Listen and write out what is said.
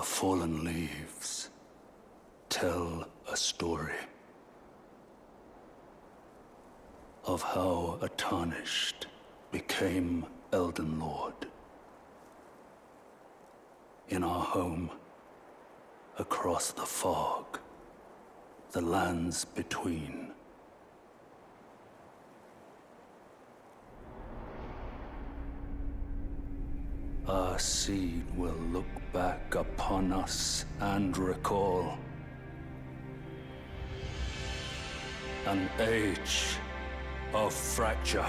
The fallen leaves tell a story of how a tarnished became Elden Lord. In our home, across the fog, the lands between. Our seed will look back upon us and recall an age of fracture.